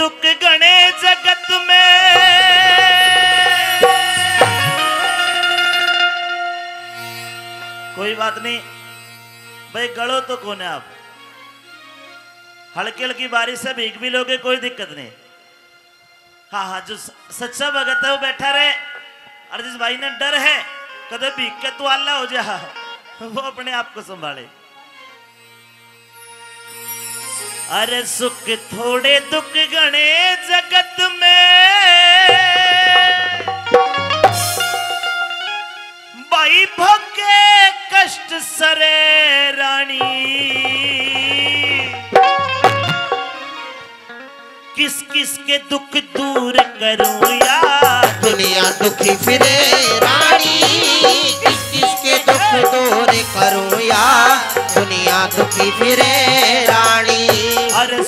दुख गणे जगत में। कोई बात नहीं। भाई गड़ो तो कौन है आप? हल्की हल्की बारिश से भीग भी लोगे, कोई दिक्कत नहीं। हाँ हाँ जो सच्चा भगत है, वो बैठा रहे। और जिस भाई ने डर है, कदे भीग के तू अल्लाह हो जा, वो अपने आप को संभाले। अरे सुख थोड़े दुख गणे जगत में। भाई भोगे कष्ट सरे रानी। किस किस के दुख दूर करूँ यार? दुनिया दुखी फिरे रानी। किस किस के दुख दूर करूँ या दुनिया दुखी फिरे रानी।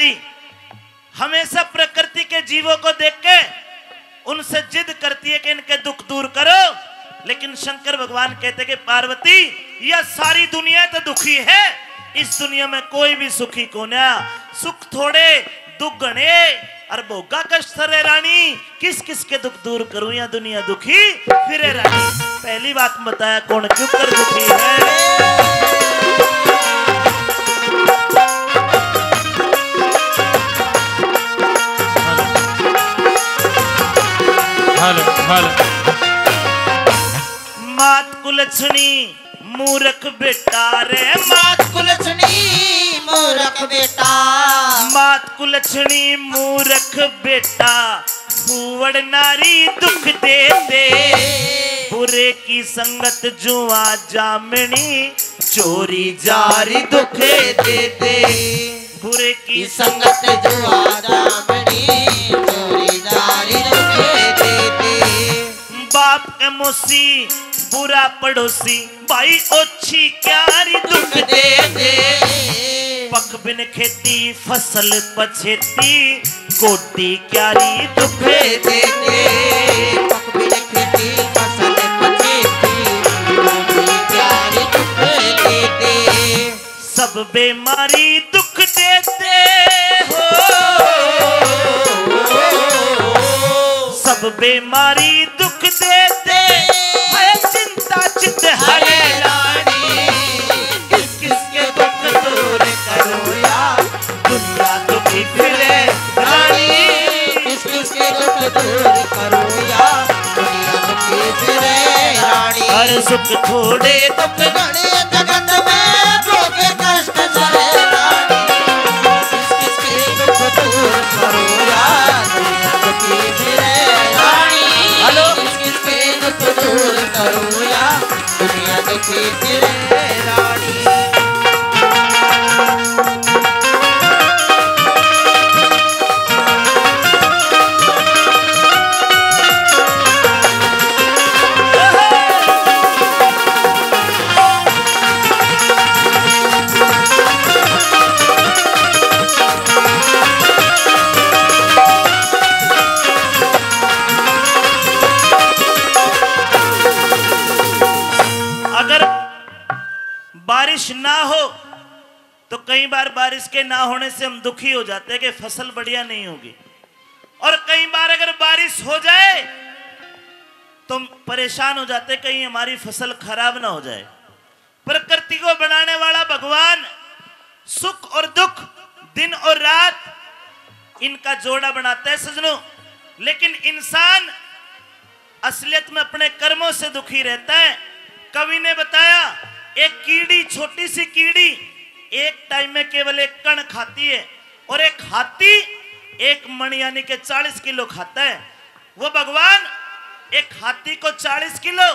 पार्वती हमेशा प्रकृति के जीवों को देख के उनसे जिद करती है कि इनके दुख दूर करो। लेकिन शंकर भगवान कहते कि पार्वती, यह सारी दुनिया तो दुखी है। इस दुनिया में कोई भी सुखी को ना सुख थोड़े, दुख गणे और भोगा कष्ट सरे रानी। किस किस के दुख दूर करूँ? या दुनिया दुखी, फिरे रानी। पहली बात बताया कौन, क्यों कर दुखी है? हेलो मात कुलछणी मूरख बेटा रे। मात कुलछनी मूरख बेटा। मात कुलछणी मूर्ख बेटा। फूवड़ नारी दुख दे दे बुरे की संगत जुआ जामनी चोरी जारी दुख दे दे बुरे की संगत जुआ आजामणी चोरी बाप के मोसी, बुरा पड़ोसी, भाई ओछी, क्यारी दुख दे दे। पक बिन खेती, फ़सल पछेती कोटी क्यारी दुख दुखे देते पक बिन खेती, फ़सल पचेती रोटी प्यारी दुखे देते सब बीमारी दुख देते हो। सब बीमारी दुख देते सुख थोड़े दुख जगत में भोगे कष्ट सहे किस किस के दुख दूर करो या दुनिया दुखी फिरे रानी हेलो। किस किस के दुख दूर करो या दुनिया दुखी कई बार बारिश के ना होने से हम दुखी हो जाते हैं कि फ़सल बढ़िया नहीं होगी। और कई बार अगर बारिश हो जाए तो परेशान हो जाते कहीं हमारी फ़सल खराब ना हो जाए। प्रकृति को बनाने वाला भगवान सुख और दुख, दिन और रात इनका जोड़ा बनाता है, सजनों। लेकिन इंसान असलियत में अपने कर्मों से दुखी रहता है। कवि ने बताया, एक कीड़ी, छोटी सी कीड़ी एक टाइम में केवल एक कण खाती है और एक हाथी एक मण यानी के चालीस किलो खाता है। वो भगवान, एक हाथी को 40 किलो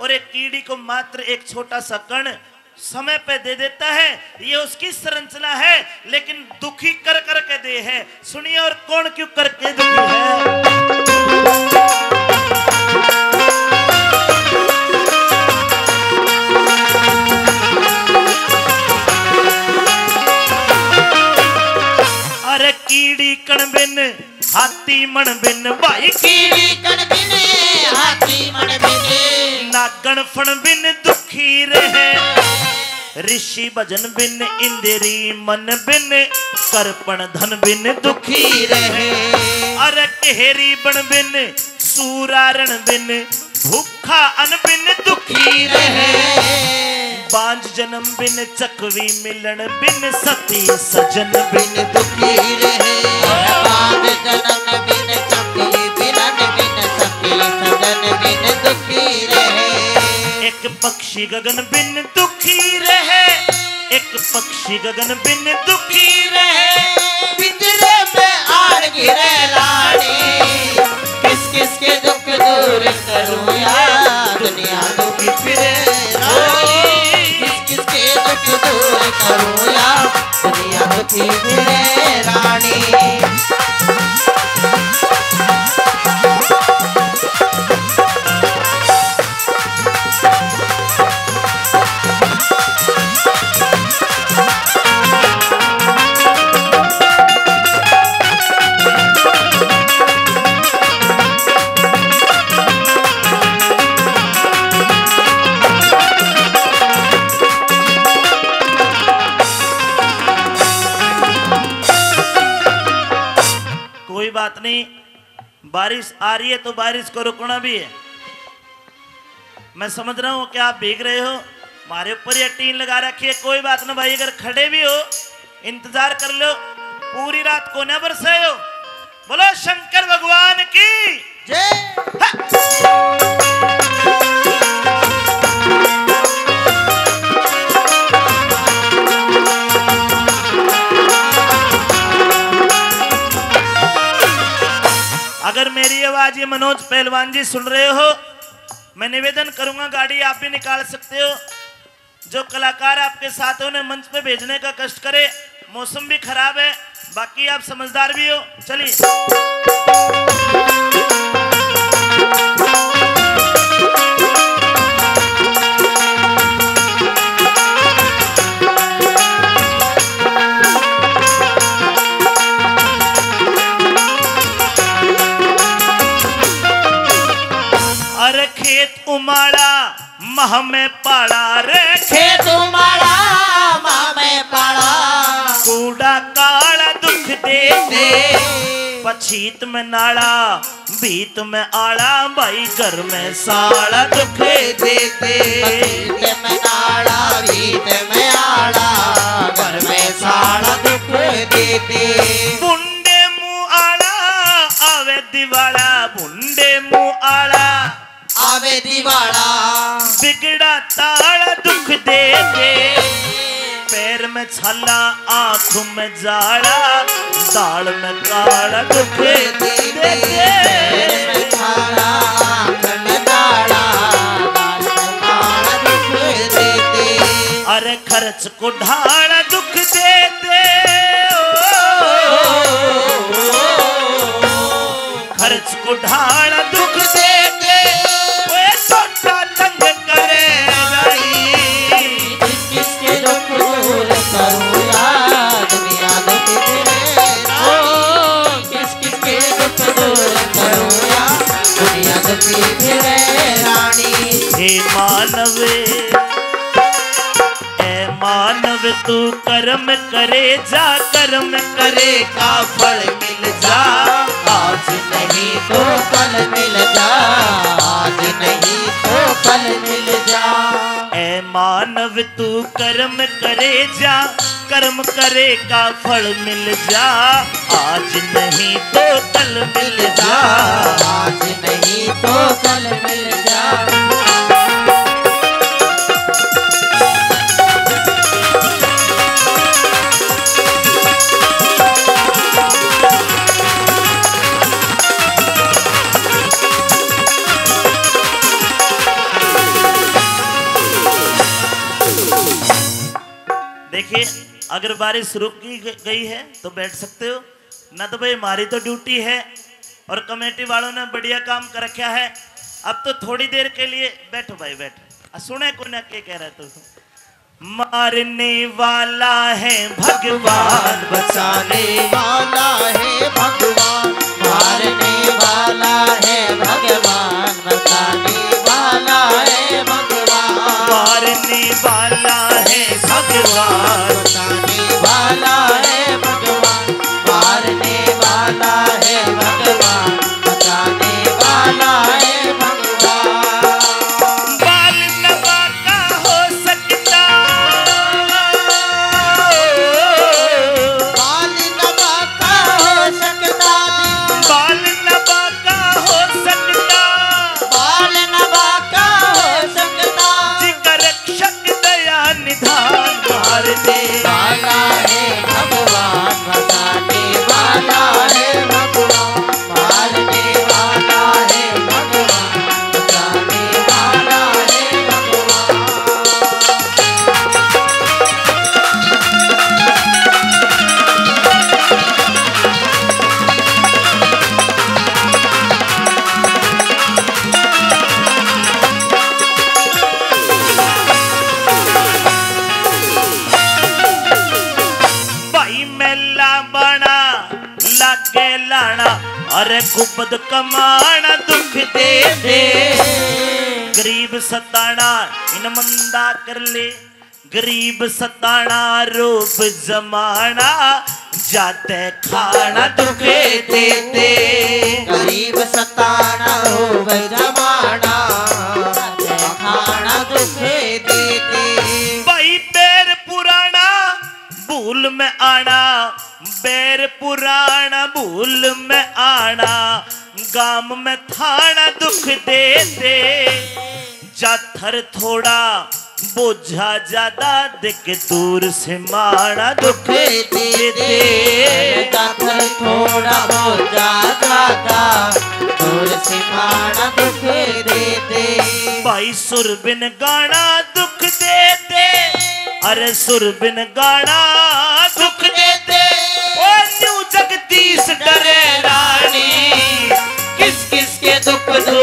और एक कीड़ी को मात्र एक छोटा सा कण समय पे दे देता है। ये उसकी संरचना है, लेकिन दुखी कर कर के दे है। सुनिए और कौन क्यों करके दुखी है? कीड़ी कण बिन हाथी मण बिन भाई कीड़ी कण बिने हाथी मण बिने नागण फण बिन दुखी रहे, ऋषि भजन बिन, इंद्री मन बिन करपण धन बिन दुखी रहे। अरे केहरी बन बिन, सूरारण बिन, भूखा अन बिन दुखी रहे। बांझ जन्म बिन चकवी मिलन बिन सती सजन बिन दुखी रहे। बाद जनम बिन चकली बिलन बिन सखी सजन बिन दुखी रहे। एक पक्षी गगन बिन दुखी रहे। एक पक्षी गगन बिन दुखी रहे। पिंजरे में आड़ गिरे। दूर या दुनिया रानी। बारिश आ रही है तो बारिश को रुकना भी है। मैं समझ रहा हूँ कि आप भीग रहे हो। हमारे ऊपर ये टीन लगा रखी है कोई बात ना भाई अगर खड़े भी हो इंतज़ार कर लो। पूरी रात कोने बरसे हो। बोलो शंकर भगवान की। जय। अगर मेरी आवाज़ ये मनोज पहलवान जी सुन रहे हो, मैं निवेदन करूँगा गाड़ी आप भी निकाल सकते हो। जो कलाकार आपके साथ हो, उन्हें मंच पे भेजने का कष्ट करे, मौसम भी खराब है, बाकी आप समझदार भी हो। चलिए। खेत उमाड़ा मह में पाड़ा रे। खेत माड़ा माँ में पाड़ा। कूड़ा काला दुख दे दे पछीत में नाड़ा भीत में आड़ा भाई घर में साड़ा दुख दे दे में नाड़ा भीत में आड़ा घर में साड़ा दुख देते। बुंडे मुँह आड़ा आवे मुँह आड़ा आवे दिवाड़ा बिगड़ा ताड़ा दुख दे दे पैर में छाला आँख में जाड़ा दाल में काला दुख दे आँख में दुख अरे खर्च को ढाड़ा दुख दे दे खर्च को ढाड़ा तू कर्म करे जा, कर्म करे का फल मिल जा? आज नहीं तो फल मिल जा, आज नहीं तो फल मिल जा। ए मानव, तू कर्म करे जा, कर्म करे का फल मिल जा। आज नहीं तो कल मिल जा, आज नहीं तो कल मिल जा। अगर बारिश रुक गई- है तो बैठ सकते हो। ना तो भाई हमारी तो ड्यूटी है, और कमेटी वालों ने बढ़िया काम कर रखा है। अब तो थोड़ी देर के लिए बैठो भाई, बैठो। सुने को ना क्या कह रहा तू? मारने वाला है भगवान, बचाने वाला है भगवान। मारने वाला है भगवान, बचाने वाला है भगवान। मारने वाला है भगवान। लागे लाना अरे कुपद कमाना दुख दे दे गरीब सताना इन मंदा कर ले गरीब सताना रूप जमाना जाते खाना दुखे दे दे गरीब सताना हो जमाना खाना दुखे दे दे भाई बैर पुराना भूल में आना बैर पुराना भूल में आना गाम में थाना दुख दे दे जाथर थोड़ा बोझा ज़्यादा देख दूर से माना दुख दे दे जाकर थोड़ा बोझा ज़्यादा दूर से खाना दुख दे दे भाई सुर बिन गाना दुख दे दे अरे सुर बिन गाना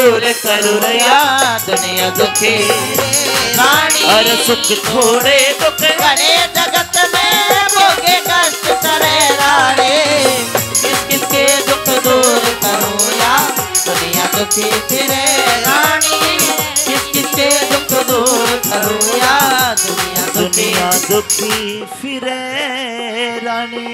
दूर करो रया दुनिया दुखी। रानी। अरे सुख थोड़े दुख करे जगत में भोगे कष्ट करे रानी। किस किस के दुख दूर करो या दुनिया दुखी फिरे रानी। किस किस के दुख दूर करो या दुनिया दुनिया दुखी फिरे रानी।